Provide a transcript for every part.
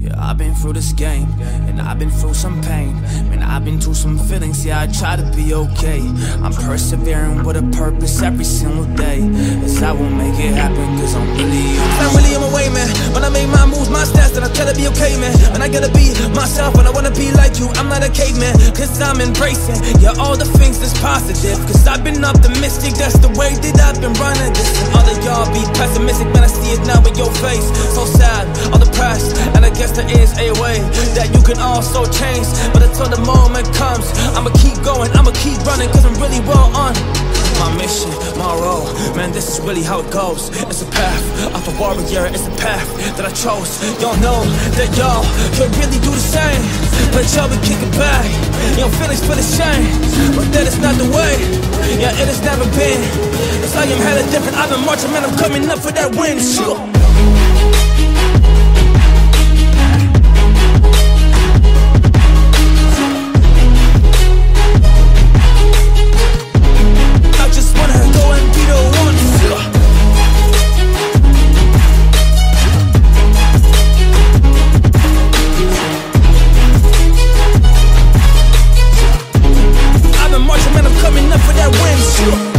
Yeah, I've been through this game, and I've been through some pain. Man, I've been through some feelings, yeah, I try to be okay. I'm persevering with a purpose every single day. As I will make it happen, cause I'm really I'm really on my way, man. When I make my moves, my stats, then I try to be okay, man. And I gotta be myself, and I wanna be like you. I'm not a caveman, cause I'm embracing, yeah, all the things that's positive. Cause I've been optimistic, that's the way that I've been running this. And all of y'all be pessimistic, man, I see it now in your face. So sad, all depressed, and can also change. But until the moment comes, I'ma keep going, I'ma keep running, cause I'm really well on my mission, my role. Man, this is really how it goes. It's a path of a warrior, it's a path that I chose. Y'all know that y'all can really do the same. But y'all be kicking back. Your feelings feel the shame. But that is not the way. Yeah, it has never been. It's like I'm hella different. I've been marching, man, I'm coming up for that win. Sure. Up for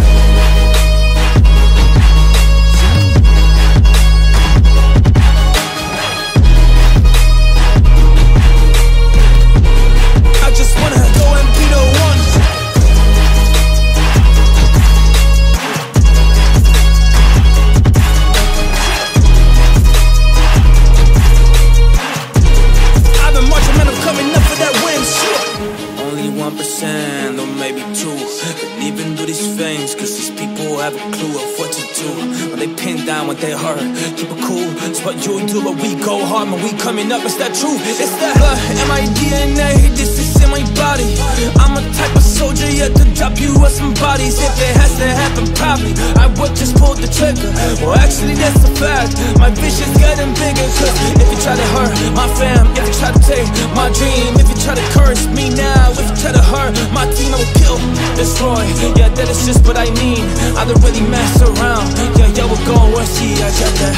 these things, cause these people have a clue of what to do. When they pin down what they hurt, keep it cool. It's what you do, but we go hard when we coming up. It's that truth, it's that uh, blood in my DNA. This is in my body. I'm a type of soldier, yeah, to drop you with some bodies. If it has to happen, probably I would just pull the trigger. Well, actually, that's a fact. My vision's getting bigger, cause if you try to hurt my fam, if you try to take my dream, if you try to curse me now, try hurt my team, I will kill, destroy. Yeah, that is just what I mean. I don't really mess around. Yeah, yeah, we're going where she I got that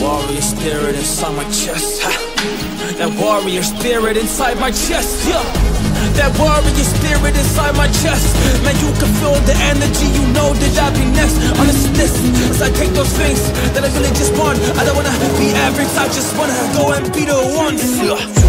warrior spirit inside my chest. Ha. That warrior spirit inside my chest, yeah. That warrior spirit inside my chest. Man, you can feel the energy, you know that I'll be next on this. As I take those things that I really just want. I don't wanna be average, I just wanna go and be the one. Yeah.